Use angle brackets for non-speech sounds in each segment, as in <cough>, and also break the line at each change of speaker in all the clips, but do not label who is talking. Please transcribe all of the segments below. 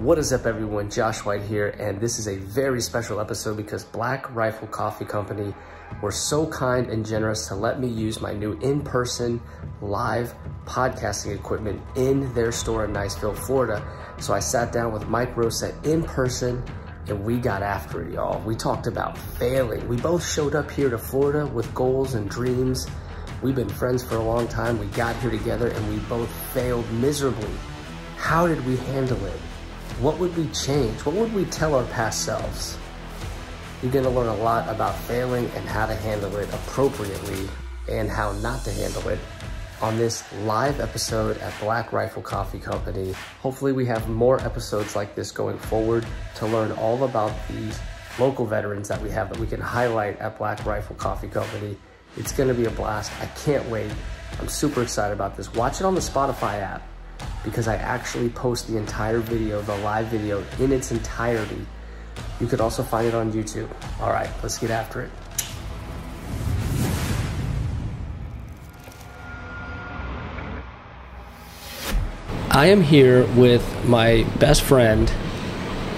What is up everyone, Josh White here, and this is a very special episode because Black Rifle Coffee Company were so kind and generous to let me use my new in-person live podcasting equipment in their store in Niceville, Florida. So I sat down with Mike Rosa in person and we got after it, y'all. We talked about failing. We both showed up here to Florida with goals and dreams. We've been friends for a long time. We got here together and we both failed miserably. How did we handle it? What would we change? What would we tell our past selves? You're gonna learn a lot about failing and how to handle it appropriately and how not to handle it on this live episode at Black Rifle Coffee Company. Hopefully we have more episodes like this going forward to learn all about these local veterans that we have that we can highlight at Black Rifle Coffee Company. It's gonna be a blast. I can't wait. I'm super excited about this. Watch it on the Spotify app because I actually post the entire video, the live video in its entirety. You could also find it on YouTube. All right, let's get after it. I am here with my best friend,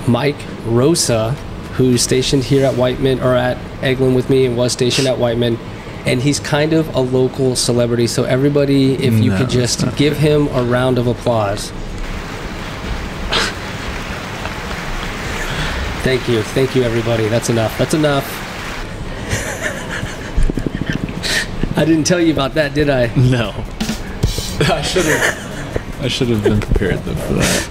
Mike Rosa, who's stationed here at Whiteman or at Eglin with me and was stationed at Whiteman. And he's kind of a local celebrity. So, everybody, if you
No,
could just give him a round of applause. Thank you. Thank you, everybody. That's enough. That's enough. I didn't tell you about that, did I?
No. I should have. I should have been prepared though for that.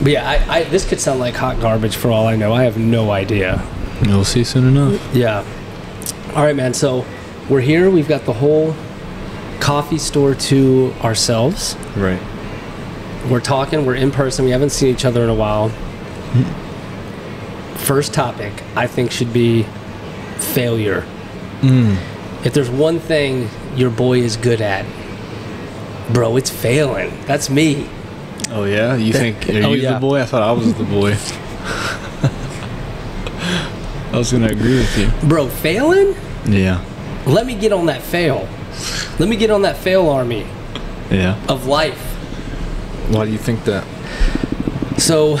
But yeah, I, I, this could sound like hot garbage for all I know. I have no idea.
You'll see soon enough.
Yeah. All right, man. So we're here. We've got the whole coffee store to ourselves.
Right.
We're talking. We're in person. We haven't seen each other in a while. First topic, I think, should be failure.
Mm.
If there's one thing your boy is good at, bro, it's failing. That's me.
Oh yeah. You think? <laughs> Are
Oh,
you
yeah.
the boy? I thought I was the boy. <laughs> I was gonna agree with you.
Bro, failing?
Yeah.
Let me get on that fail. Let me get on that fail army
Yeah.
of life.
Why do you think that?
So,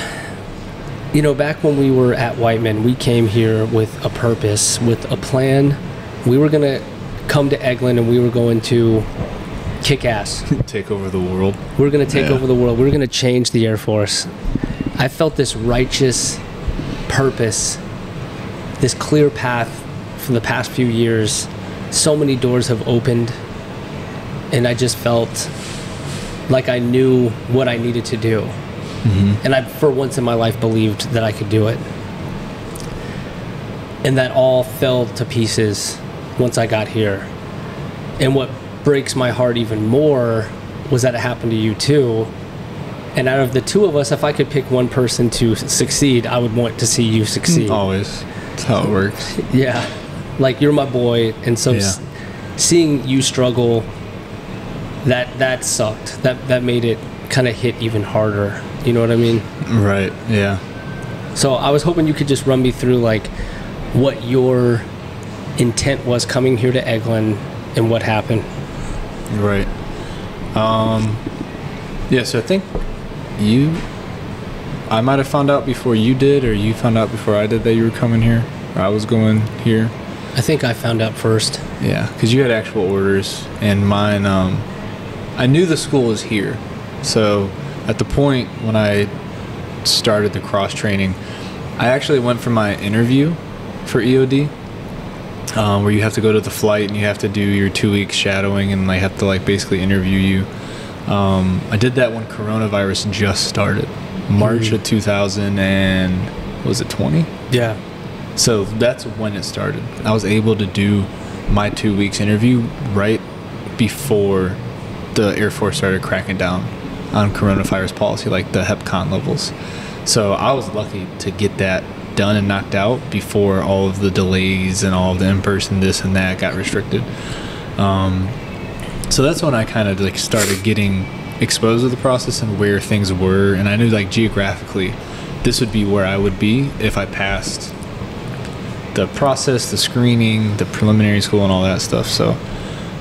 you know, back when we were at Whiteman, we came here with a purpose, with a plan. We were going to come to Eglin and we were going to kick ass. <laughs>
Take over the world.
We're going to take
Yeah.
over the world. We're going to change the Air Force. I felt this righteous purpose, this clear path for the past few years. So many doors have opened, and I just felt like I knew what I needed to do. Mm-hmm. And I, for once in my life, believed that I could do it. And that all fell to pieces once I got here. And what breaks my heart even more was that it happened to you too. And out of the two of us, if I could pick one person to succeed, I would want to see you succeed.
Always. That's how it works.
Yeah. Like you're my boy. And so s- seeing you struggle, that that sucked. That that made it kind of hit even harder. You know what I mean?
Right. Yeah.
So I was hoping you could just run me through like what your intent was coming here to Eglin and what happened.
Right. Um. Yeah. So I think you. I might have found out before you did, or you found out before I did that you were coming here, or I was going here.
I think I found out first.
Yeah, because you had actual orders, and mine. Um, I knew the school was here, so at the point when I started the cross training, I actually went for my interview for EOD, um, where you have to go to the flight and you have to do your two weeks shadowing, and they have to like basically interview you. Um, I did that when coronavirus just started, March of 2000 and was it 20?
Yeah.
So that's when it started. I was able to do my two weeks interview right before the Air Force started cracking down on coronavirus policy, like the HPCON levels. So I was lucky to get that done and knocked out before all of the delays and all of the in-person this and that got restricted. Um, so that's when I kind of like started getting exposed to the process and where things were, and I knew like geographically, this would be where I would be if I passed the process, the screening, the preliminary school, and all that stuff. So,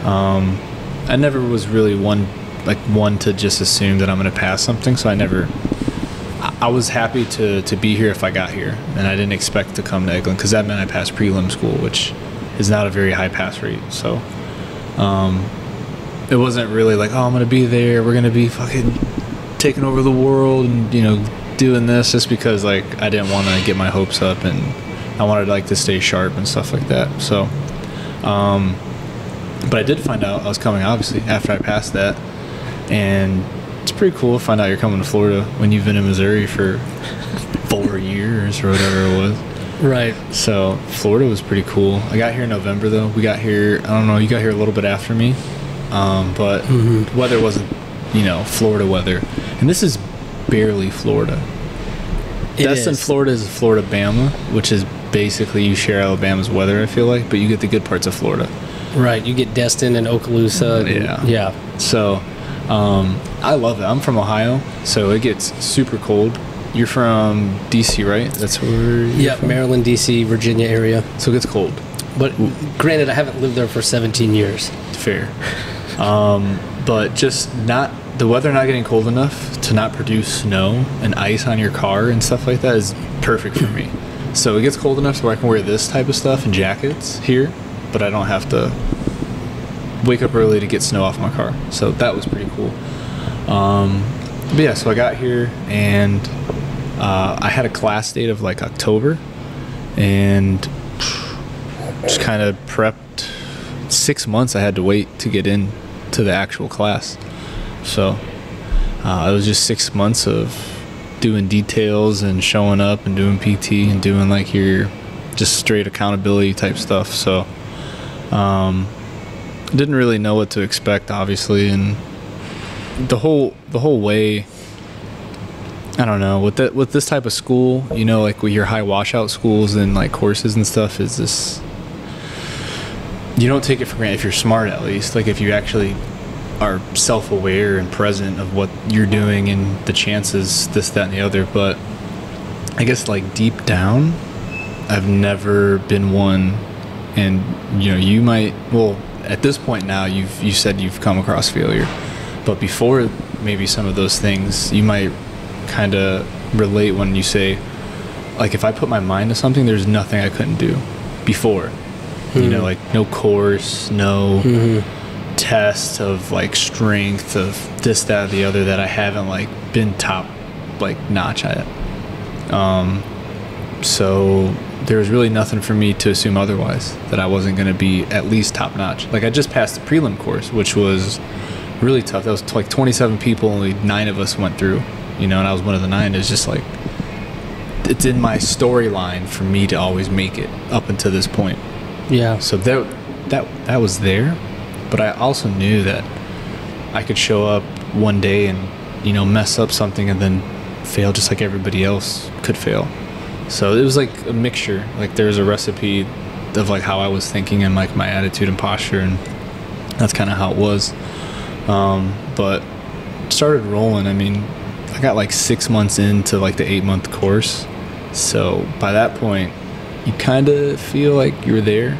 um, I never was really one like one to just assume that I'm going to pass something. So I never I- was happy to to be here if I got here, and I didn't expect to come to Eglin because that meant I passed prelim school, which is not a very high pass rate. So, um, it wasn't really like, oh, I'm gonna be there. We're gonna be fucking taking over the world and you know doing this just because like I didn't want to get my hopes up and I wanted like to stay sharp and stuff like that. So, um, but I did find out I was coming obviously after I passed that, and it's pretty cool to find out you're coming to Florida when you've been in Missouri for <laughs> four years or whatever it was.
Right.
So Florida was pretty cool. I got here in November though. We got here. I don't know. You got here a little bit after me, um, but the weather wasn't, you know, Florida weather. And this is barely Florida.
It
Destin,
is.
Florida is Florida, Bama, which is basically you share Alabama's weather. I feel like, but you get the good parts of Florida.
Right. You get Destin and Okaloosa. and-
Yeah.
Yeah.
So um, I love it. I'm from Ohio, so it gets super cold. You're from DC, right? That's where.
Yeah.
from?
Maryland, D.C., Virginia area.
So it gets cold.
But granted, I haven't lived there for 17 years.
fair. Um, but just not the weather not getting cold enough to not produce snow and ice on your car and stuff like that is perfect for me. So it gets cold enough so I can wear this type of stuff and jackets here, but I don't have to wake up early to get snow off my car. So that was pretty cool. Um, but yeah, so I got here and uh, I had a class date of like October and just kind of prepped six months I had to wait to get in to the actual class. So uh, it was just six months of doing details and showing up and doing PT and doing like your just straight accountability type stuff. So um, didn't really know what to expect, obviously, and the whole the whole way. I don't know with that with this type of school, you know, like with your high washout schools and like courses and stuff, is this you don't take it for granted if you're smart at least like if you actually are self-aware and present of what you're doing and the chances this that and the other. But i guess like deep down i've never been one and you know you might well at this point now you've you said you've come across failure. But before maybe some of those things you might kind of relate when you say like if i put my mind to something there's nothing i couldn't do before you know like no course no test of like strength of this that or the other that i haven't like been top like notch at. Um so there was really nothing for me to assume otherwise that i wasn't going to be at least top notch. Like i just passed the prelim course which was really tough. That was like 27 people only nine of us went through you know and i was one of the nine. It's just like it's in my storyline for me to always make it up until this point
Yeah.
so that that that was there, but I also knew that I could show up one day and you know mess up something and then fail just like everybody else could fail. So it was like a mixture. Like there was a recipe of like how I was thinking and like my attitude and posture, and that's kind of how it was. Um, but started rolling. I mean, I got like six months into like the eight month course, so by that point, you kind of feel like you're there.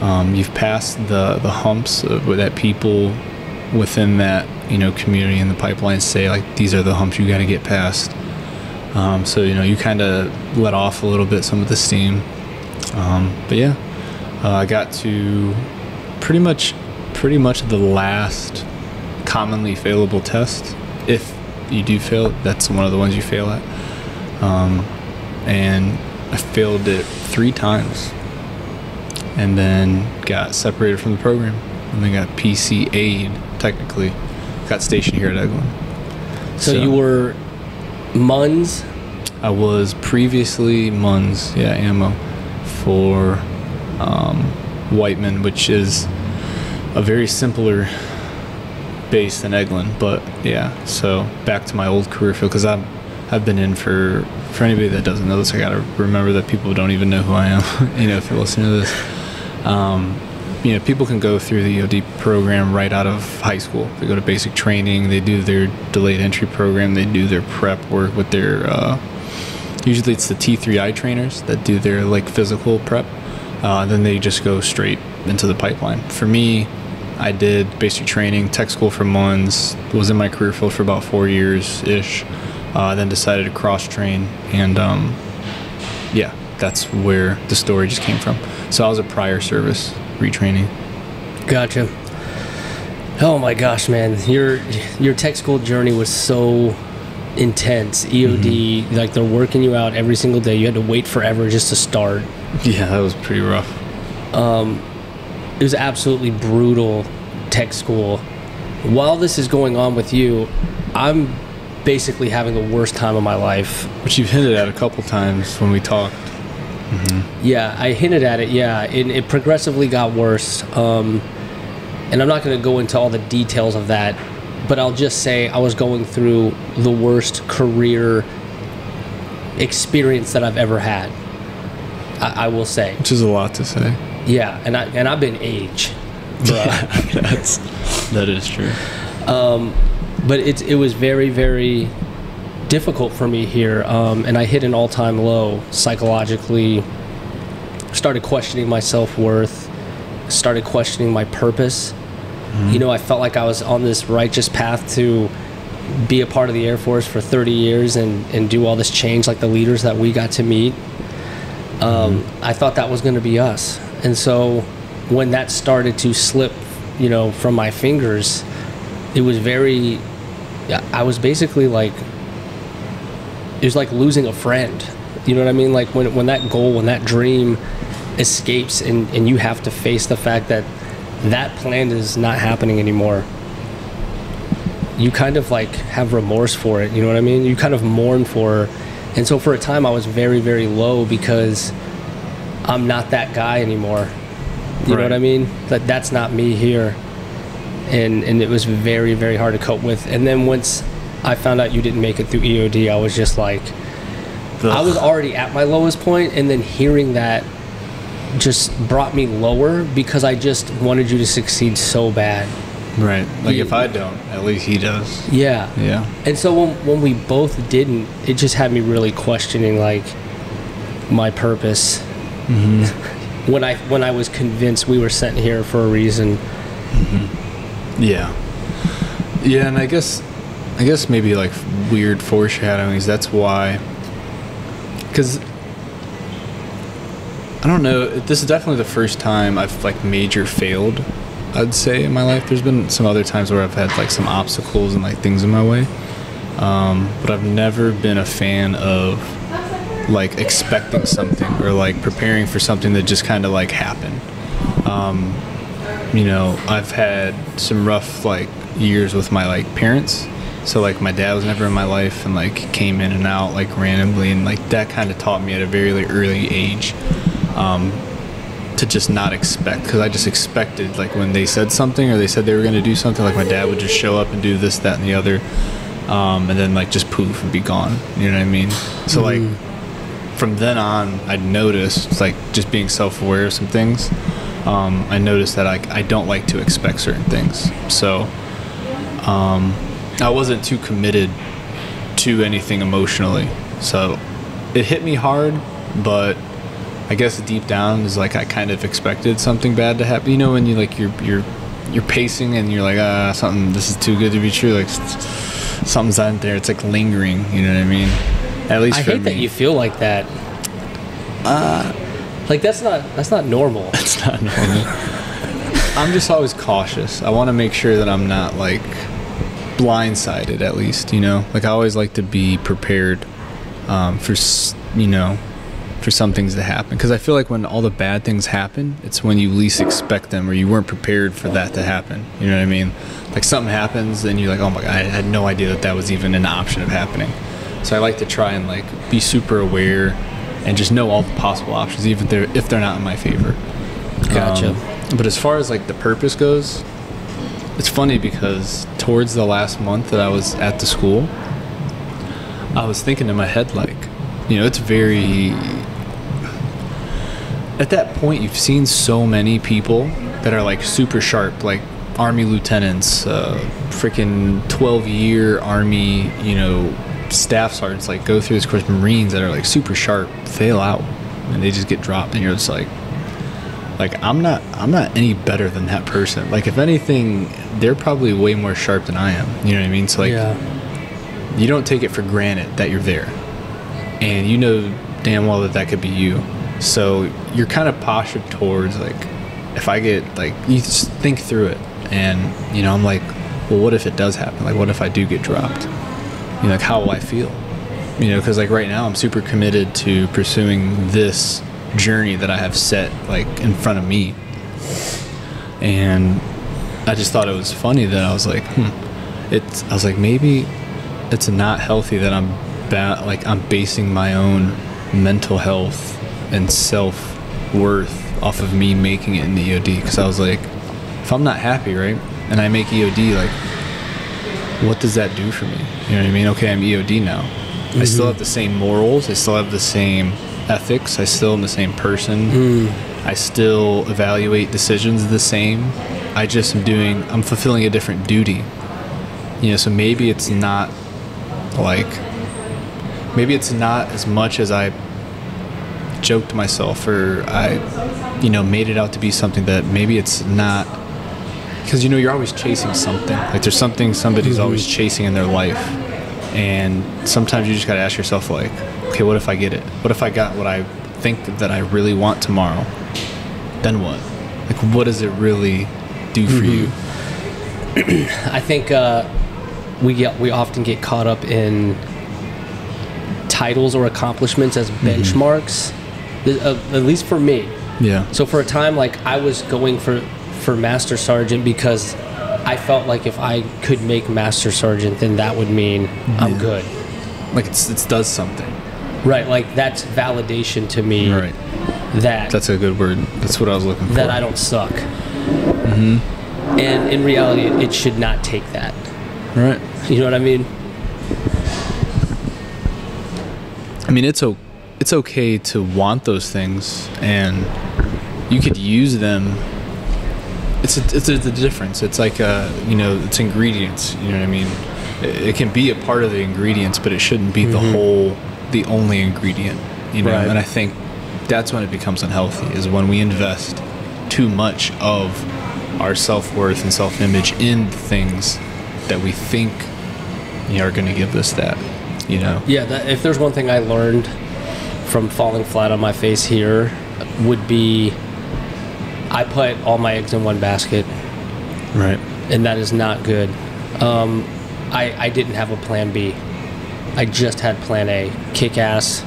Um, you've passed the the humps of that people within that you know community in the pipeline say like these are the humps you got to get past. Um, so you know you kind of let off a little bit some of the steam. Um, but yeah, uh, I got to pretty much pretty much the last commonly failable test. If you do fail, that's one of the ones you fail at. Um, and I failed it three times, and then got separated from the program, and then got PCA'd technically. Got stationed here at Eglin.
So, you were Muns.
I was previously Muns, yeah, ammo for um, Whiteman, which is a very simpler base than Eglin. But yeah, so back to my old career field because I'm I've been in for for anybody that doesn't know this. I gotta remember that people don't even know who I am. <laughs> you know, if you're listening to this. Um, you know, people can go through the EOD program right out of high school. They go to basic training, they do their delayed entry program, they do their prep work with their. Uh, usually, it's the T3I trainers that do their like physical prep. Uh, then they just go straight into the pipeline. For me, I did basic training, tech school for months, was in my career field for about four years ish. Uh, then decided to cross train, and um, yeah, that's where the story just came from. So I was a prior service retraining.
Gotcha. Oh my gosh, man, your your tech school journey was so intense. EOD,
Mm-hmm.
like they're working you out every single day. You had to wait forever just to start.
Yeah, that was pretty rough.
It was absolutely brutal tech school. While this is going on with you, I'm basically having the worst time of my life.
Which you've hinted at a couple times when we talked.
Yeah, I hinted at it. Yeah, it, it progressively got worse. Um, and I'm not going to go into all the details of that, but I'll just say I was going through the worst career experience that I've ever had. I, I will say,
Which is a lot to say.
yeah, and I and I've been age, bruh. <laughs>
That's that is true.
But it it was very very difficult for me here, um, and I hit an all time low psychologically. Started questioning my self worth. Started questioning my purpose. You know, I felt like I was on this righteous path to be a part of the Air Force for 30 years and, and do all this change like the leaders that we got to meet. Um, I thought that was going to be us. And so when that started to slip, you know, from my fingers, it was very, I was basically like, it was like losing a friend. You know what I mean? Like when, when that goal, when that dream escapes and, and you have to face the fact that that plan is not happening anymore you kind of like have remorse for it. You know what i mean? You kind of mourn for her. And so for a time i was very very low because i'm not that guy anymore. You know what i mean? That that's not me here and and it was very very hard to cope with and then once i found out you didn't make it through eod i was just like I was already at my lowest point, and then hearing that just brought me lower because I just wanted you to succeed so bad.
right. Like if I don't, at least he does.
Yeah.
Yeah.
And so when, when we both didn't, it just had me really questioning like my purpose. Mm-hmm. <laughs> when I when I was convinced we were sent here for a reason. Mm-hmm.
Yeah. Yeah, and I guess I guess maybe like weird foreshadowings. That's why cuz I don't know, this is definitely the first time I've like major failed, I'd say in my life. There's been some other times where I've had like some obstacles and like things in my way. Um, but I've never been a fan of like expecting something or like preparing for something that just kind of like happened you know i've had some rough like years with my like parents so like my dad was never in my life and like came in and out like randomly and like that kind of taught me at a very like, early age um, to just not expect because i just expected like when they said something or they said they were going to do something like my dad would just show up and do this that and the other um, and then like just poof and be gone you know what i mean so like from then on, I noticed, like just being self-aware of some things. Um, I noticed that I, I don't like to expect certain things. So um, I wasn't too committed to anything emotionally. So it hit me hard, but I guess deep down is like I kind of expected something bad to happen. You know, when you like you're you're you're pacing and you're like ah something this is too good to be true. Like something's out there. It's like lingering. You know what I mean? At least
I
for
hate that you feel like that. Like that's not that's not normal. <laughs>
It's not normal. I'm just always cautious. I want to make sure that I'm not like blindsided, at least. You know, like I always like to be prepared um, for you know for some things to happen because I feel like when all the bad things happen, it's when you least expect them or you weren't prepared for that to happen. You know what I mean? Like something happens and you're like, oh my god, I had no idea that that was even an option of happening. So I like to try and like be super aware and just know all the possible options, even if they're if they're not in my favor.
Gotcha.
Um, but as far as like the purpose goes, it's funny because towards the last month that I was at the school, I was thinking in my head like, you know, it's very at that point you've seen so many people that are like super sharp, like army lieutenants, uh, freaking 12 year army, you know, staff sergeants like go through this course, Marines that are like super sharp, fail out, and they just get dropped, and you're just like, like I'm not I'm not any better than that person. Like if anything, they're probably way more sharp than I am. You know what I mean? So like
yeah.
you don't take it for granted that you're there, and you know damn well that that could be you. So you're kind of postured towards like, if I get like, you just think through it, and you know, I'm like, well, what if it does happen? Like, what if I do get dropped? You know, like, how will I feel? You know, because like right now, I'm super committed to pursuing this journey that I have set like in front of me, and I just thought it was funny that I was like, hmm, it's. I was like, maybe it's not healthy that I'm like I'm basing my own mental health and self worth off of me making it in the EOD because I was like, if I'm not happy, right, and I make EOD, like, what does that do for me? You know what I mean? Okay, I'm EOD now. I still mm-hmm. have the same morals. I still have the same ethics. I still am the same person. Mm. I still evaluate decisions the same. I just am doing. I'm fulfilling a different duty. You know, so maybe it's not like maybe it's not as much as I joked myself or I, you know, made it out to be something that maybe it's not. Because, you know, you're always chasing something. Like, there's something somebody's always chasing in their life. And sometimes you just got to ask yourself, like, okay, what if I get it? What if I got what I think that I really want tomorrow? Then what? Like, what does it really do for you? <clears throat>
I think uh, we get we often get caught up in titles or accomplishments as benchmarks. Th- uh, at least for me.
Yeah.
So for a time, like I was going for for master sergeant because I felt like if I could make master sergeant, then that would mean I'm good.
Like, it's, it does something.
Right. Like that's validation to me
Right.
that
That's a good word. That's what I was looking for.
that I don't suck. Mm-hmm. And in reality, it, it should not take that.
Right.
You know what I mean?
I mean, it's o- it's okay to want those things, and you could use them. It's a, it's a, the difference. It's like uh you know it's ingredients. You know what I mean? It, it can be a part of the ingredients, but it shouldn't be the whole, the only ingredient. You know,
Right.
and I think that's when it becomes unhealthy. Is when we invest too much of our self worth and self image in things that we think you know, are going to give us that. You know.
Yeah. That, if there's one thing I learned from falling flat on my face here, would be I put all my eggs in one basket.
Right.
and that is not good. Um, I, I didn't have a plan B. I just had plan A. Kick ass,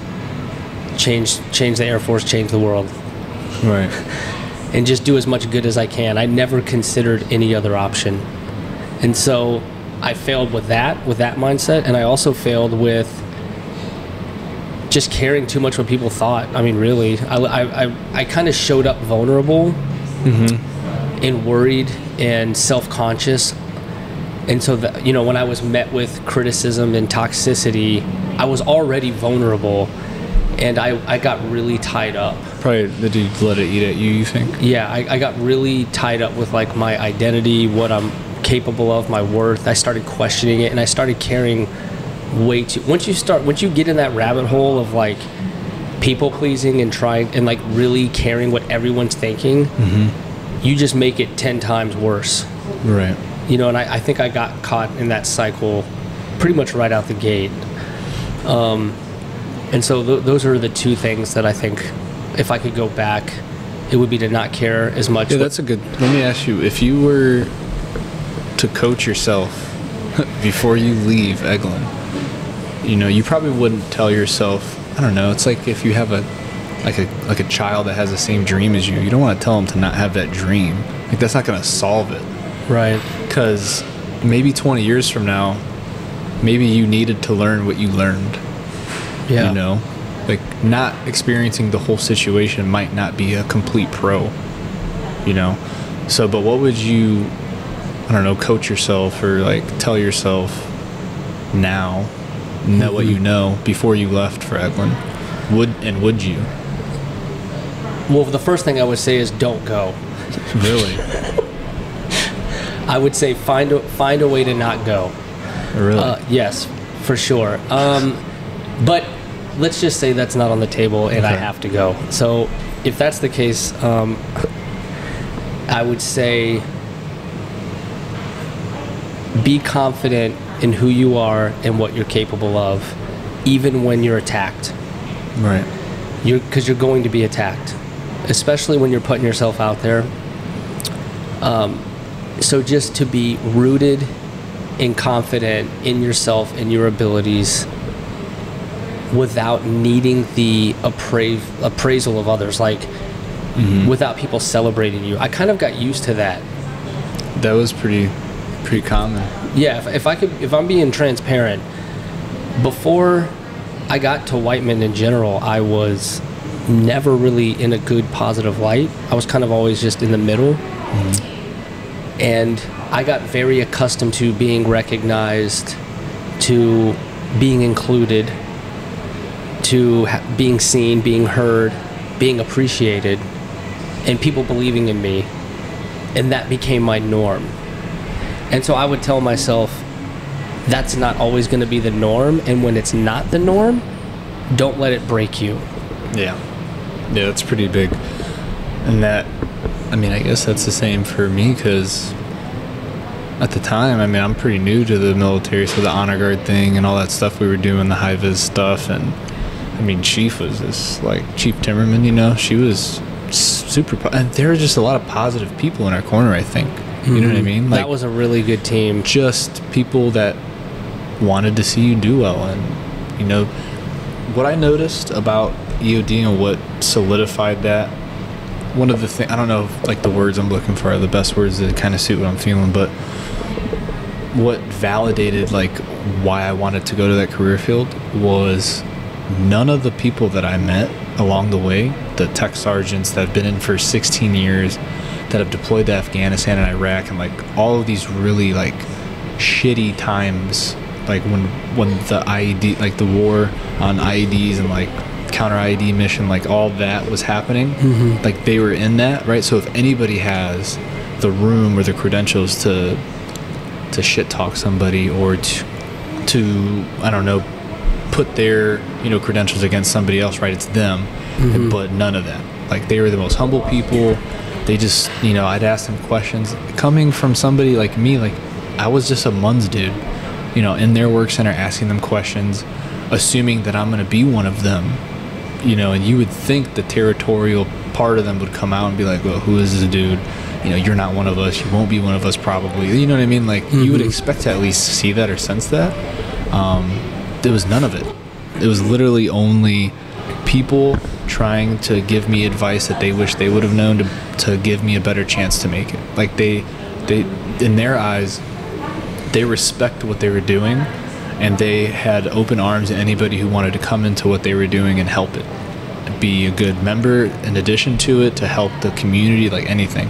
change change the Air Force, change the world,
Right.
and just do as much good as I can. I never considered any other option, and so I failed with that with that mindset, and I also failed with just caring too much what people thought. I mean, really, I I, I, I kind of showed up vulnerable and worried and self-conscious and so that you know when i was met with criticism and toxicity i was already vulnerable and i, I got really tied up
Probably did you let it eat at you? You think?
yeah I, I got really tied up with like my identity what i'm capable of my worth i started questioning it and i started caring way too once you start once you get in that rabbit hole of like people pleasing and trying and like really caring what everyone's thinking you just make it 10 times worse
Right.
you know, and I, I think I got caught in that cycle pretty much right out the gate. Um, and so th- those are the two things that I think if I could go back, it would be to not care as much.
Yeah, that's a good. Let me ask you: if you were to coach yourself <laughs> before you leave Eglin, you know, you probably wouldn't tell yourself. I don't know. It's like if you have a like a like a child that has the same dream as you. You don't want to tell them to not have that dream. Like that's not going to solve it.
right.
Because maybe 20 years from now, maybe you needed to learn what you learned.
Yeah.
You know, like not experiencing the whole situation might not be a complete pro. You know, so but what would you, I don't know, coach yourself or like tell yourself now, know what you know before you left for Eglin? Would and would you
Well, the first thing I would say is don't go.
really?
I would say find a, find a way to not go.
really?
Uh, yes, for sure. Um, but let's just say that's not on the table and I have to go. So if that's the case, um, I would say be confident in who you are and what you're capable of, even when you're attacked.
Right.
You're because you're going to be attacked, especially when you're putting yourself out there. Um, so just to be rooted and confident in yourself and your abilities without needing the appra- appraisal of others like without people celebrating you i kind of got used to that
That was pretty pretty common.
yeah if, if i could if i'm being transparent before i got to whiteman in general i was never really in a good positive light. I was kind of always just in the middle. Mm-hmm. And i got very accustomed to being recognized to being included to ha- being seen being heard being appreciated and people believing in me. And that became my norm and so I would tell myself, that's not always going to be the norm. And when it's not the norm, don't let it break you.
Yeah. Yeah, that's pretty big. And that, I mean, I guess that's the same for me because at the time, I mean, I'm pretty new to the military, so the honor guard thing and all that stuff we were doing, the high vis stuff. And I mean, Chief was this, like, Chief Timmerman, you know, she was super, and there were just a lot of positive people in our corner, I think. You know what I mm-hmm. mean?
that was a really good team.
just people that wanted to see you do well and you know what i noticed about eod and what solidified that one of the things i don't know if, like the words i'm looking for are the best words that kind of suit what i'm feeling but what validated like why i wanted to go to that career field was none of the people that i met along the way the tech sergeants that have been in for 16 years that have deployed to Afghanistan and Iraq and like all of these really like shitty times like when when the IED like the war on IEDs and like counter IED mission like all that was happening mm-hmm. like they were in that right? So if anybody has the room or the credentials to to shit talk somebody or to to I don't know put their you know credentials against somebody else right? It's them mm-hmm. but none of that. Like they were the most humble people they just you know I'd ask them questions. Coming from somebody like me like I was just a muns dude you know in their work center asking them questions assuming that I'm gonna be one of them you know and you would think the territorial part of them would come out and be like well who is this dude? You know you're not one of us you won't be one of us probably you know what I mean? Like you would expect to at least see that or sense that. Um, there was none of it. It was literally only people trying to give me advice that they wish they would have known to, to give me a better chance to make it. Like they they in their eyes they respect what they were doing and they had open arms to anybody who wanted to come into what they were doing and help it be a good member in addition to it to help the community like anything.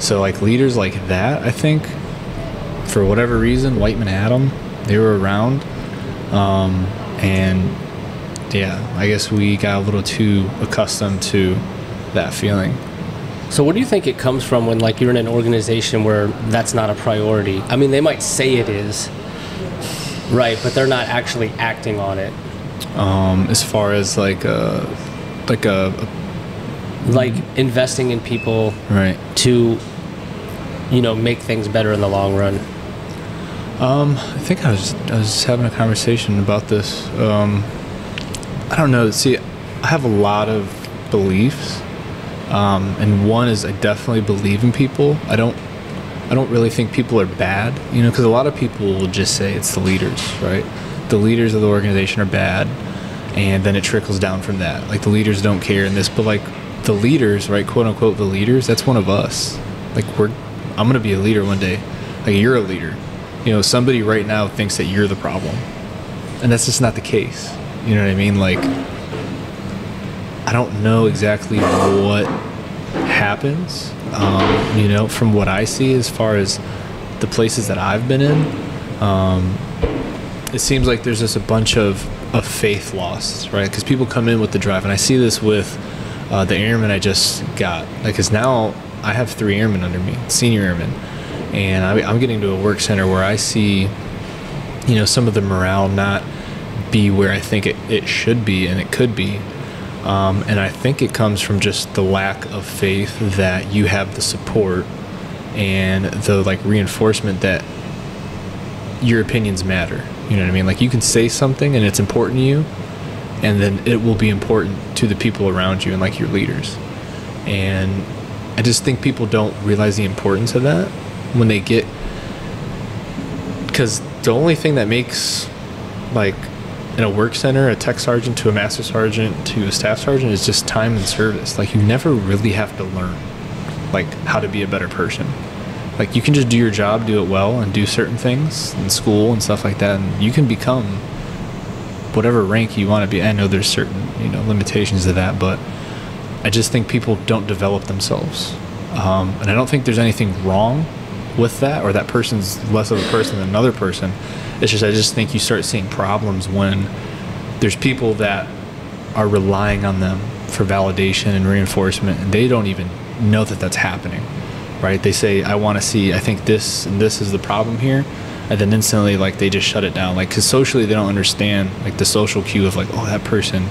So like leaders like that i think for whatever reason whiteman adam they were around um, and yeah i guess we got a little too accustomed to that feeling
So, what do you think it comes from when, like, you're in an organization where that's not a priority? I mean, they might say it is, right, but they're not actually acting on it.
um, as far as like a like a,
Like, investing in people
right
to, you know, make things better in the long run.
Um, I think I was I was having a conversation about this. Um, I don't know. See, I have a lot of beliefs, um, and one is I definitely believe in people. I don't. I don't really think people are bad, you know, because a lot of people will just say it's the leaders, right? The leaders of the organization are bad, and then it trickles down from that. Like the leaders don't care in this, but like the leaders, right, quote unquote, the leaders, that's one of us. Like we're, I'm gonna be a leader one day. Like you're a leader. You know, somebody right now thinks that you're the problem, and that's just not the case. You know what I mean? Like, I don't know exactly what happens. Um, you know, from what I see, as far as the places that I've been in, um, it seems like there's just a bunch of, of faith lost, right? Because people come in with the drive, and I see this with uh, the airmen I just got. Like, because now I have three airmen under me, senior airmen, and I, I'm getting to a work center where I see, you know, some of the morale not be where I think it, it should be and it could be. Um, and I think it comes from just the lack of faith that you have the support and the like reinforcement that your opinions matter. You know what I mean? Like you can say something and it's important to you, and then it will be important to the people around you and like your leaders. And I just think people don't realize the importance of that when they get because the only thing that makes like in a work center a tech sergeant to a master sergeant to a staff sergeant is just time and service. Like you never really have to learn like how to be a better person. Like you can just do your job do it well and do certain things in school and stuff like that and you can become whatever rank you want to be. I know there's certain you know limitations to that but i just think people don't develop themselves. Um, and i don't think there's anything wrong with that or that person's less of a person than another person it's just i just think you start seeing problems when there's people that are relying on them for validation and reinforcement and they don't even know that that's happening right? They say, I want to see, I think this and this is the problem here. And then instantly, like, they just shut it down. Like, because socially, they don't understand, like, the social cue of, like, oh, that person,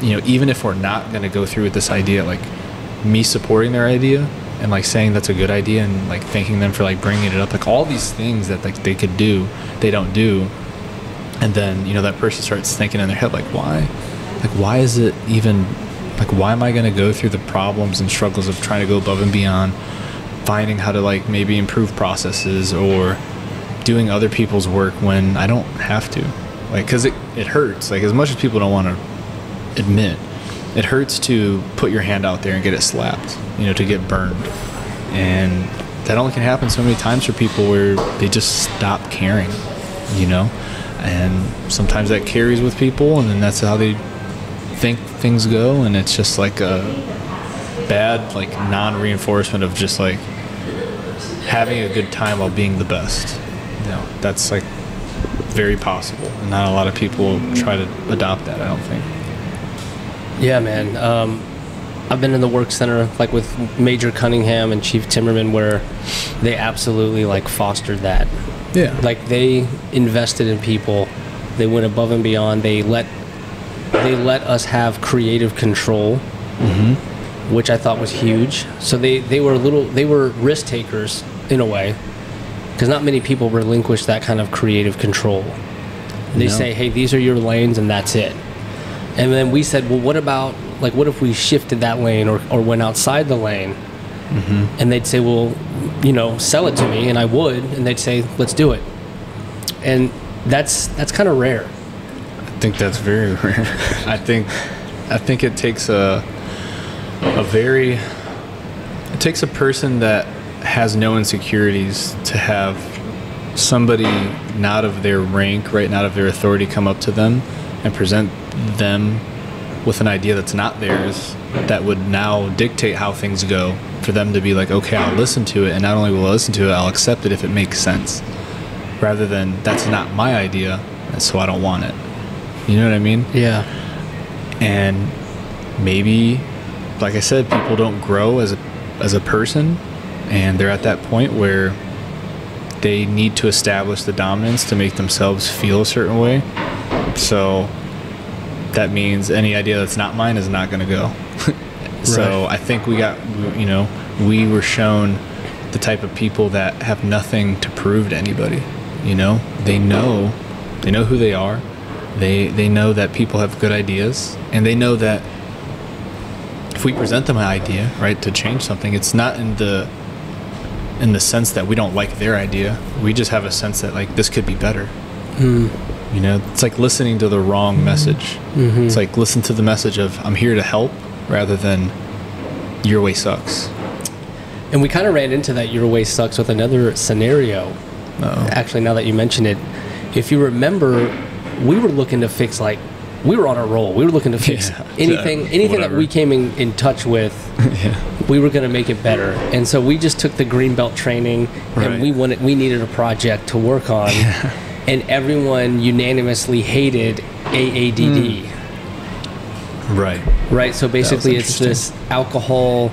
you know, even if we're not going to go through with this idea, like, me supporting their idea and, like, saying that's a good idea and, like, thanking them for, like, bringing it up, like, all these things that, like, they could do, they don't do. And then, you know, that person starts thinking in their head, like, why? Like, why is it even, like, why am I going to go through the problems and struggles of trying to go above and beyond? finding how to like maybe improve processes or doing other people's work when I don't have to. Like, cause it, it hurts. Like, as much as people don't want to admit, it hurts to put your hand out there and get it slapped, you know, to get burned. And that only can happen so many times for people where they just stop caring, you know? And sometimes that carries with people, and then that's how they think things go. And it's just like a bad, like, non reinforcement of just like, having a good time while being the best. You know, that's like very possible, and not a lot of people try to adopt that. I don't think.
Yeah, man. Um, I've been in the work center like with Major Cunningham and Chief Timmerman, where they absolutely like fostered that.
Yeah.
Like they invested in people. They went above and beyond. They let they let us have creative control.
Mm-hmm
which I thought was huge. So they, they were a little they were risk takers in a way, because not many people relinquish that kind of creative control. They no. say, "Hey, these are your lanes, and that's it." And then we said, "Well, what about like what if we shifted that lane or, or went outside the lane?"
Mm-hmm.
And they'd say, "Well, you know, sell it to me," and I would, and they'd say, "Let's do it." And that's that's kind of rare.
I think that's very <laughs> rare. I think I think it takes a a very it takes a person that has no insecurities to have somebody not of their rank, right, not of their authority come up to them and present them with an idea that's not theirs that would now dictate how things go for them to be like, okay, I'll listen to it, and not only will I listen to it, I'll accept it if it makes sense, rather than that's not my idea, and so I don't want it. You know what I mean?
Yeah.
And maybe, like I said, people don't grow as a as a person and they're at that point where they need to establish the dominance to make themselves feel a certain way. So that means any idea that's not mine is not going to go. <laughs> so right. I think we got, you know, we were shown the type of people that have nothing to prove to anybody. You know, they know, they know who they are. They they know that people have good ideas, and they know that if we present them an idea, right, to change something, it's not in the in the sense that we don't like their idea. We just have a sense that like this could be better.
Mm.
You know, it's like listening to the wrong message.
Mm-hmm.
It's like listen to the message of I'm here to help rather than your way sucks.
And we kind of ran into that your way sucks with another scenario.
Uh-oh.
Actually, now that you mention it, if you remember, we were looking to fix like we were on a roll. We were looking to fix <laughs> yeah, anything anything whatever. that we came in, in touch with. <laughs>
yeah.
We were going to make it better, and so we just took the greenbelt training, right. and we wanted we needed a project to work on, <laughs>
yeah.
And everyone unanimously hated AADD. Mm.
Right.
Right. So basically, it's this alcohol,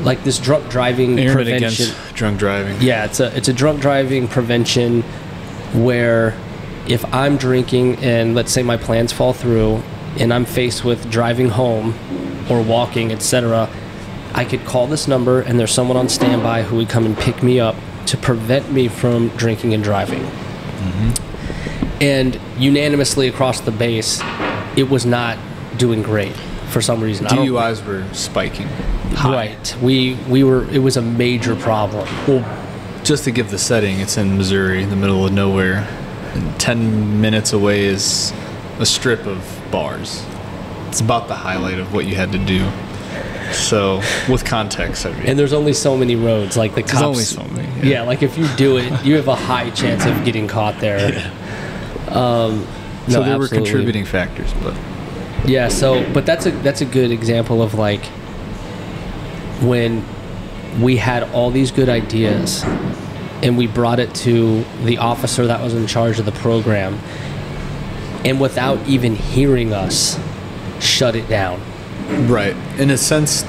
like this drunk driving
Airman prevention. drunk driving.
Yeah, it's a it's a drunk driving prevention where if I'm drinking and let's say my plans fall through and I'm faced with driving home or walking, etc., I could call this number and there's someone on standby who would come and pick me up to prevent me from drinking and driving. Mm-hmm. and unanimously across the base, it was not doing great for some reason. I don't-
DUIs were spiking. high.
Right. We we were. It was a major problem.
Well, just to give the setting, it's in Missouri, in the middle of nowhere. And 10 minutes away is a strip of bars. It's about the highlight of what you had to do. So, with context, I mean,
And there's only so many roads. Like the cops.
there's only so many.
Yeah. Like if you do it, you have a high chance of getting caught there. Um,
So
no,
there were contributing factors, but
Yeah, so but that's a that's a good example of like when we had all these good ideas and we brought it to the officer that was in charge of the program and without even hearing us shut it down.
Right. In a sense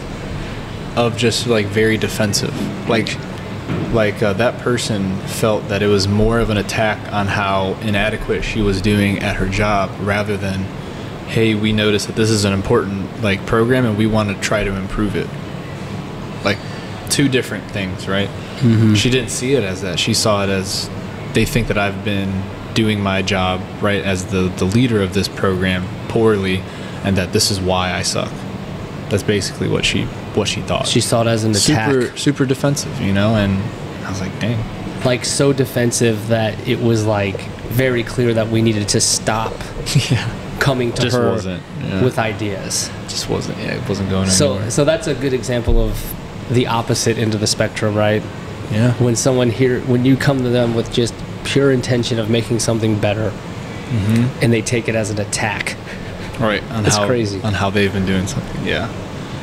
of just like very defensive. Like like uh, that person felt that it was more of an attack on how inadequate she was doing at her job rather than hey we noticed that this is an important like program and we want to try to improve it. Like two different things right? She didn't see it as that. She saw it as they think that i've been doing my job right as the the leader of this program poorly and that this is why i suck that's basically what she what she thought
She saw it as an attack.
super super defensive you know and i was like dang
Like so defensive that it was like very clear that we needed to stop <laughs>
yeah
coming to
Just
her
wasn't, yeah.
with ideas.
just wasn't yeah it wasn't going
So
anywhere
so that's a good example of the opposite end of the spectrum, right?
yeah
when someone here when you come to them with just pure intention of making something better
Mm-hmm.
and they take it as an attack
right on
It's
how
crazy.
on how they've been doing something yeah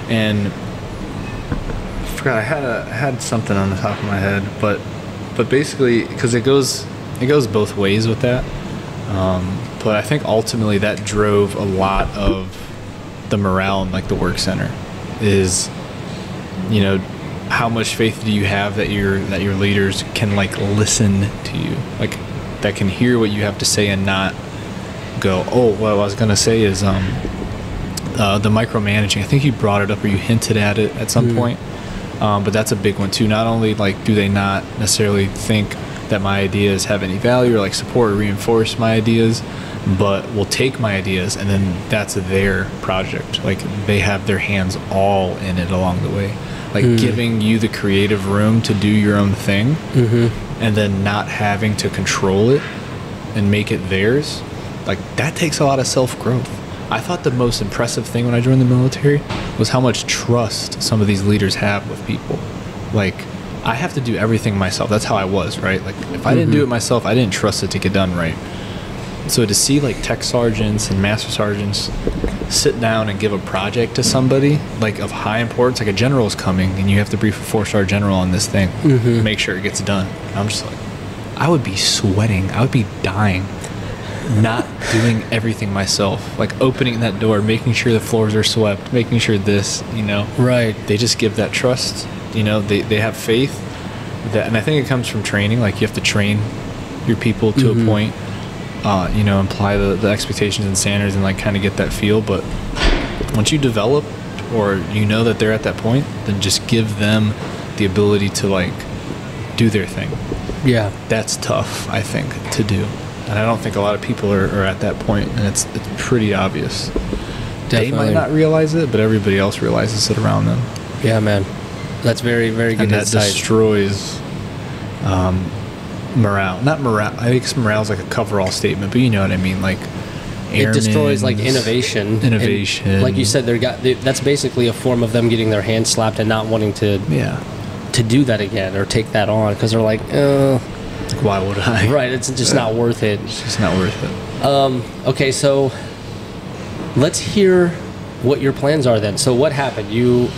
and I forgot i had a had something on the top of my head but but basically because it goes it goes both ways with that. Um, but i think ultimately that drove a lot of the morale in like the work center is you know how much faith do you have that your that your leaders can like listen to you? Like that can hear what you have to say and not go oh what i was going to say is um uh, the micromanaging. I think you brought it up or you hinted at it at some point um, but that's a big one too. Not only like do they not necessarily think that my ideas have any value or like support or reinforce my ideas but will take my ideas and then that's their project. Like they have their hands all in it along the way. Like giving you the creative room to do your own thing and then not having to control it and make it theirs like that takes a lot of self-growth i thought the most impressive thing when i joined the military was how much trust some of these leaders have with people. Like i have to do everything myself. That's how i was right? Like if i didn't do mm-hmm. it myself i didn't trust it to get done right. So to see like tech sergeants and master sergeants sit down and give a project to somebody like of high importance, like a general is coming and you have to brief a four star general on this thing, mm-hmm. make sure it gets done. I'm just like, I would be sweating, I would be dying, not doing everything myself, like opening that door, making sure the floors are swept, making sure this, you know,
right.
They just give that trust you know they, they have faith that and i think it comes from training like you have to train your people to a point uh, you know imply the, the expectations and standards and like kind of get that feel but once you develop or you know that they're at that point then just give them the ability to like do their thing.
Yeah.
That's tough i think to do and i don't think a lot of people are, are at that point and it's, it's pretty obvious they might not realize it but everybody else realizes it around them
yeah man that's very very good
and that
insight
destroys um, morale. Not morale. I think morale is like a coverall statement, but you know what I mean. Like
it destroys like
airmen's-
innovation And
Innovation.
like you said they're got they, that's basically a form of them getting their hands slapped and not wanting to
Yeah.
to do that again or take that on because they're like uh,
Like, why would I? <laughs>
right it's just not worth it
It's just not worth it.
Um, okay, so let's hear what your plans are then. So what happened? You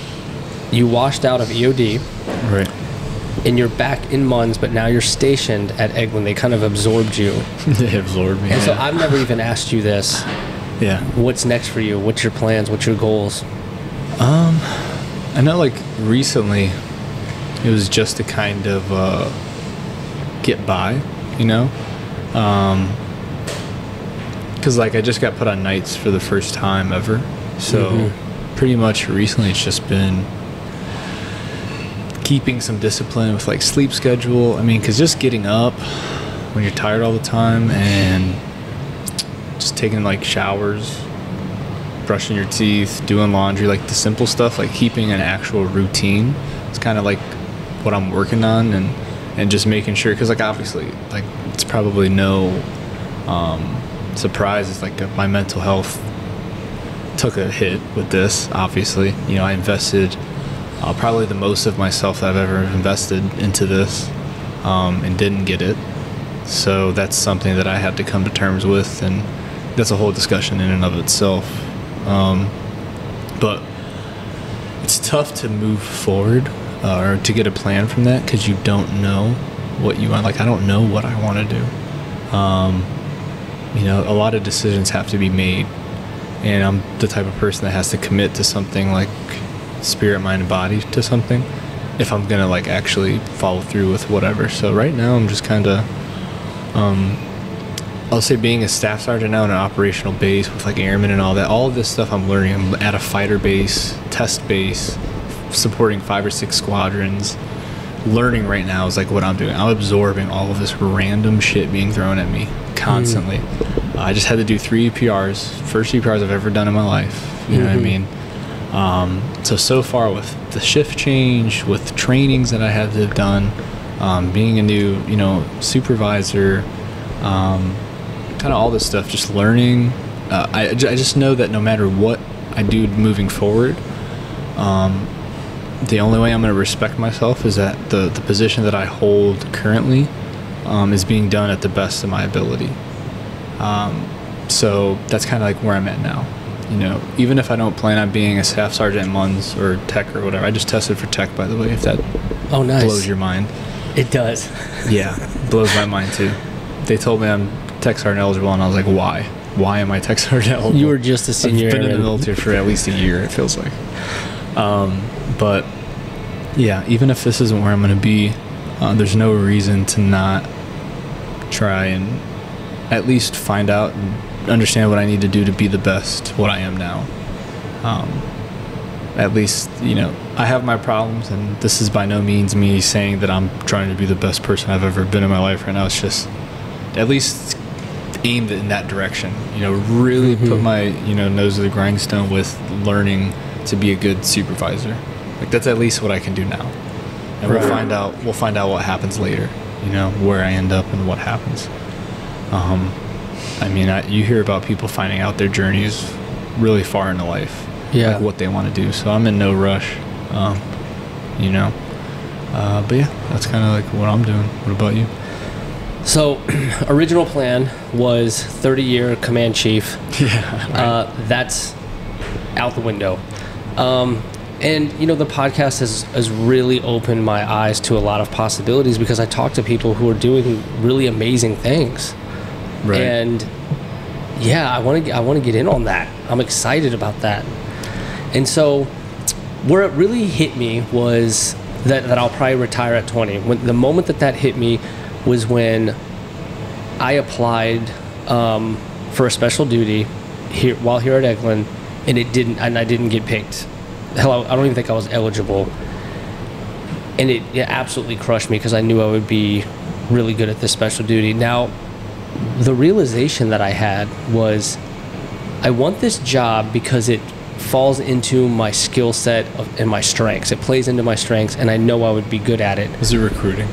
you washed out of EOD
Right.
and you're back in MUNS, but now you're stationed at Eglin. They kind of absorbed you. <laughs>
they absorbed me.
And so I've never even asked you this.
yeah.
What's next for you? What's your plans? What's your goals?
Um, I know, like recently, it was just to kind of uh, get by, you know, um, because like I just got put on nights for the first time ever, so mm-hmm. pretty much recently it's just been keeping some discipline with like sleep schedule. I mean, because just getting up when you're tired all the time and just taking like showers, brushing your teeth, doing laundry, like the simple stuff, like keeping an actual routine. It's kind of like what I'm working on and and just making sure because like obviously like it's probably no um, surprise. It's like my mental health took a hit with this. Obviously, you know I invested uh, probably the most of myself that I've ever invested into this um, and didn't get it. So that's something that I had to come to terms with, and that's a whole discussion in and of itself. Um, but it's tough to move forward uh, or to get a plan from that because you don't know what you want. Like I don't know what I want to do. Um, you know, a lot of decisions have to be made, and I'm the type of person that has to commit to something like spirit, mind, and body to something if I'm gonna like actually follow through with whatever. So right now I'm just kind of, um, I'll say being a staff sergeant now in an operational base with like airmen and all that. All this stuff I'm learning. I'm at a fighter base, test base, supporting five or six squadrons. Learning right now is like what I'm doing. I'm absorbing all of this random shit being thrown at me constantly. Mm. Uh, I just had to do three EPRs, first EPRs I've ever done in my life. You know mm-hmm. what I mm-hmm. mean? Um, so so far with the shift change, with trainings that I have to have done, um, being a new you know supervisor, um, kind of all this stuff, just learning. Uh, I, I just know that no matter what I do moving forward, um, the only way I'm going to respect myself is that the the position that I hold currently um, is being done at the best of my ability. Um, so that's kind of like where I'm at now you know, even if I don't plan on being a staff sergeant at MUNS or tech or whatever, I just tested for tech, by the way, if that
oh, nice.
blows your mind.
It does. <laughs>
yeah, blows my mind too. They told me I'm tech sergeant eligible, and I was like, why? Why am I tech <laughs> sergeant eligible?
You were just a senior.
I've been in the military for at least a year, it feels like. Um, but yeah, even if this isn't where I'm going to be, uh, there's no reason to not try and at least find out and understand what I need to do to be the best what I am now. Um, at least, you know, I have my problems, and this is by no means me saying that I'm trying to be the best person I've ever been in my life right now. It's just at least aimed in that direction. You know, really mm-hmm. put my, you know, nose to the grindstone with learning to be a good supervisor. Like that's at least what I can do now. And right. we'll find out we'll find out what happens later, you know, where I end up and what happens. Um, I mean, I, you hear about people finding out their journeys really far into life,
yeah,
like what they want to do. So I'm in no rush, um, you know. Uh, but yeah, that's kind of like what I'm doing. What about you?
So, <clears throat> original plan was 30 year command chief. <laughs>
Yeah. Right.
Uh, that's out the window. Um, and you know the podcast has, has really opened my eyes to a lot of possibilities because i talk to people who are doing really amazing things Right. And yeah, I want to I want to get in on that. I'm excited about that. And so where it really hit me was that, that I'll probably retire at 20. When the moment that that hit me was when I applied um, for a special duty here while here at Eglin, and it didn't, and I didn't get picked. Hell, I don't even think I was eligible, and it, it absolutely crushed me because I knew I would be really good at this special duty. Now, the realization that I had was I want this job because it falls into my skill set and my strengths. It plays into my strengths, and I know I would be good at it.
Was it recruiting?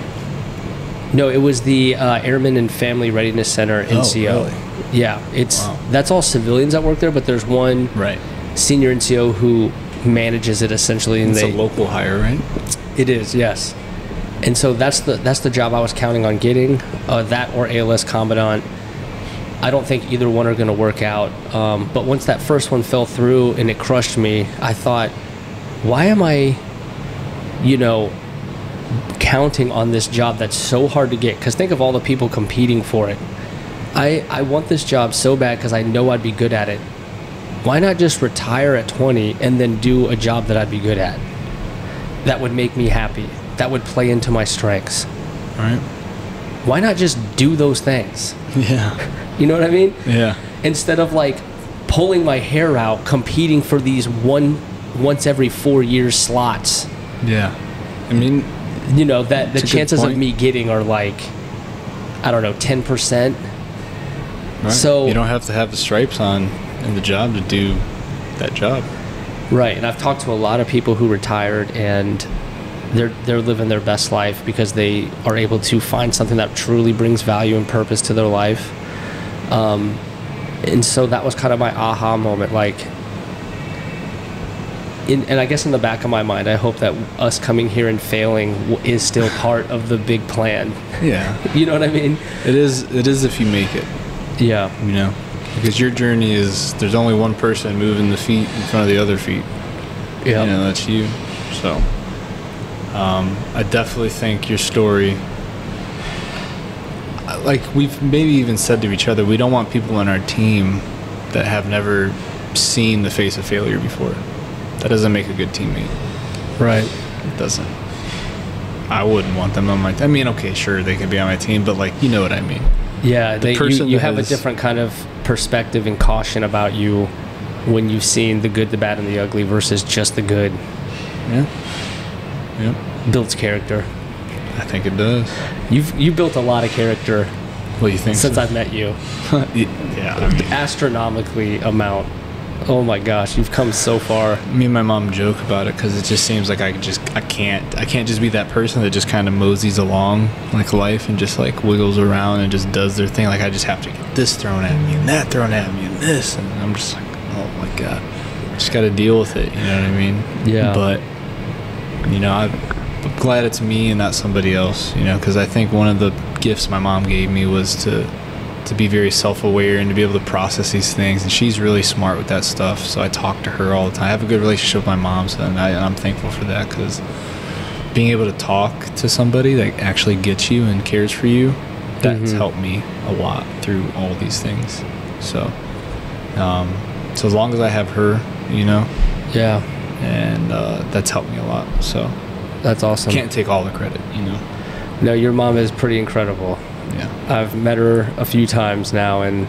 No, it was the uh, Airmen and Family Readiness Center NCO.
Oh, really?
Yeah, it's wow. that's all civilians that work there, but there's one
right.
senior NCO who manages it essentially.
And it's they, a local hire, right?
It is, yes and so that's the that's the job I was counting on getting. Uh, that or ALS Commandant. I don't think either one are going to work out. Um, but once that first one fell through and it crushed me, I thought, why am I, you know, counting on this job that's so hard to get? Because think of all the people competing for it. I, I want this job so bad because I know I'd be good at it. Why not just retire at 20 and then do a job that I'd be good at? That would make me happy that would play into my strengths.
Right.
Why not just do those things?
Yeah. <laughs>
you know what I mean?
Yeah.
Instead of like pulling my hair out, competing for these one once every four years slots.
Yeah. I mean,
you know that the chances of me getting are like I don't know, 10%.
Right.
So-
you don't have to have the stripes on in the job to do that job.
Right, and I've talked to a lot of people who retired and they're they're living their best life because they are able to find something that truly brings value and purpose to their life. Um, and so that was kind of my aha moment. Like, in, and I guess in the back of my mind, I hope that us coming here and failing is still <laughs> part of the big plan.
Yeah, <laughs>
You know what I mean?
it is. It is if you make it.
Yeah.
You know, because your journey is there's only one person moving the feet in front of the other feet.
Yeah.
You know, that's you. So, um, I definitely think your story, like we've maybe even said to each other, we don't want people on our team that have never seen the face of failure before. That doesn't make a good teammate.
Right.
It doesn't. I wouldn't want them on my. I mean, okay, sure, they can be on my team, but like, you know what I mean.
Yeah, they,
person
you
that
have a different kind of perspective and caution about you when you've seen the good, the bad, and the ugly versus just the good.
Yeah. Yep.
Builds character.
I think it does.
You've you built a lot of character
What do you think?
since
so?
I've met you. <laughs>
yeah, I mean,
Astronomically amount. Oh my gosh, you've come so far.
me and my mom joke about it because it just seems like I just I can't I can't just be that person that just kind of moseys along like life and just like wiggles around and just does their thing. Like I just have to get this thrown at me and that thrown at me and this, and I'm just like, oh my god, just got to deal with it. You know what I mean?
Yeah.
But you know, I'm glad it's me and not somebody else. You know, because I think one of the gifts my mom gave me was to to be very self-aware and to be able to process these things. And she's really smart with that stuff. So i talk to her all the time. I have a good relationship with my mom so and, I, and i'm thankful for that because being able to talk to somebody that actually gets you and cares for you that's
Mhm.
helped me a lot through all these things. So um, so as long as i have her you know?
Yeah,
and uh, that's helped me a lot so.
That's awesome.
can't take all the credit you know?
No, your mom is pretty incredible.
Yeah
I've met her a few times now, and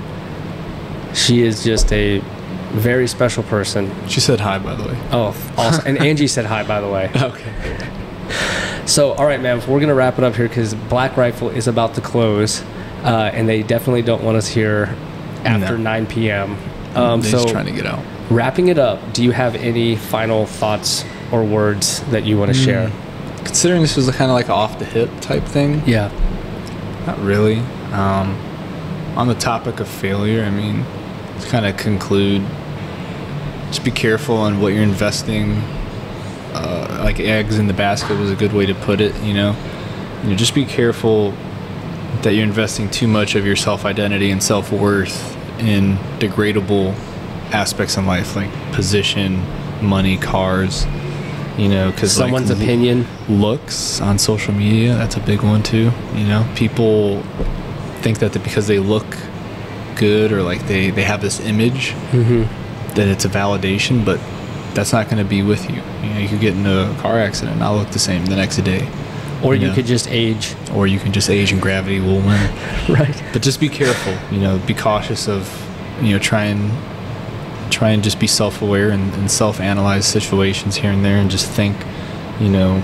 she is just a very special person.
she said hi by the way
Oh, awesome. and Angie said hi, by the way. <laughs>
okay
So, all right, man, we're going to wrap it up here because Black Rifle is about to close, uh, and they definitely don't want us here after
No.
9 p.m. Um,
They're
so,
just trying to get out
wrapping it up, do you have any final thoughts or words that you want to share?
considering this was kind of like off the hip type thing
Yeah.
Not really. Um, on the topic of failure, I mean, to kind of conclude, just be careful on what you're investing. Uh, like eggs in the basket was a good way to put it. You know, you know, just be careful that you're investing too much of your self identity and self worth in degradable aspects in life, like position, money, cars. You know, because
Someone's
like,
opinion.
looks on social media that's a big one too you know people think that because they look good or like they they have this image
Mm-hmm.
that it's a validation but that's not going to be with you you know you could get in a car accident and not look the same the next day
Or
you
you
know.
could just age.
or you can just age and gravity will win <laughs>
Right.
but just be careful you know be cautious of you know try and try and just be self-aware and, and self-analyze situations here and there and just think you know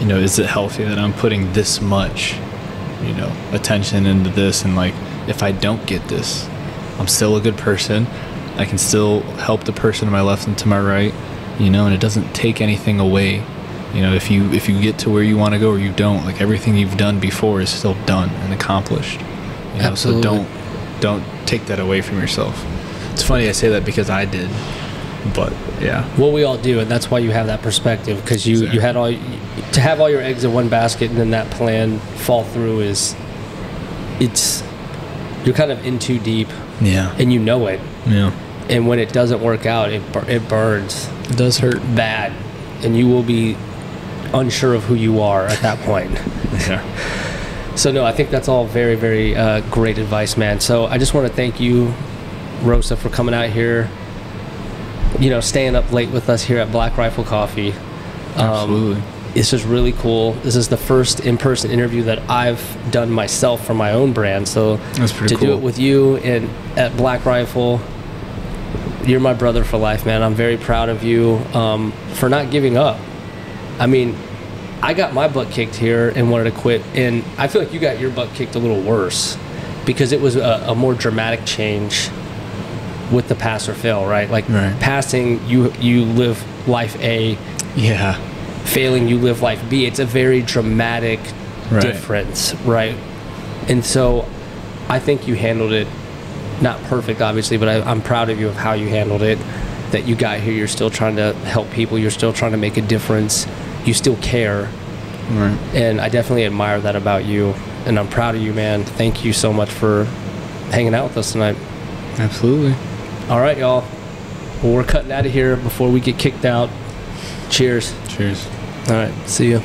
you know is it healthy that i'm putting this much you know attention into this? And like if i don't get this i'm still a good person. I can still help the person to my left and to my right you know and it doesn't take anything away. You know if you if you get to where you want to go or you don't like everything you've done before is still done and accomplished. You know
Absolutely.
so don't don't take that away from yourself it's funny i say that because i did but yeah.
Well, we all do, and that's why you have that perspective because you you had all to have all your eggs in one basket, and then that plan fall through is it's you're kind of in too deep,
yeah.
And you know it.
yeah.
And when it doesn't work out, it it burns.
It does hurt.
Bad, and you will be unsure of who you are at that point. <laughs>
yeah.
So no, I think that's all very, very uh, great advice, man. So I just want to thank you, Rosa, for coming out here. You know, staying up late with us here at Black Rifle Coffee. Um,
absolutely
This is really cool. This is the first in-person interview that I've done myself for my own brand. So
That's pretty
to do it with you and at Black Rifle, you're my brother for life, man. I'm very proud of you um, for not giving up. I mean, I got my butt kicked here and wanted to quit, and I feel like you got your butt kicked a little worse because it was a, a more dramatic change with the pass or fail, right? Like
Right.
passing, you you live life A,
Yeah.
failing, you live life B. It's a very dramatic
Right.
difference, right? And so, I think you handled it not perfect, obviously, but I, I'm proud of you of how you handled it. That you got here, you're still trying to help people, you're still trying to make a difference, you still care,
Right.
and I definitely admire that about you. And I'm proud of you, man. Thank you so much for hanging out with us tonight.
Absolutely.
All right, y'all. Well, we're cutting out of here before we get kicked out. Cheers.
Cheers.
All right, see you.